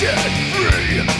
Stand free!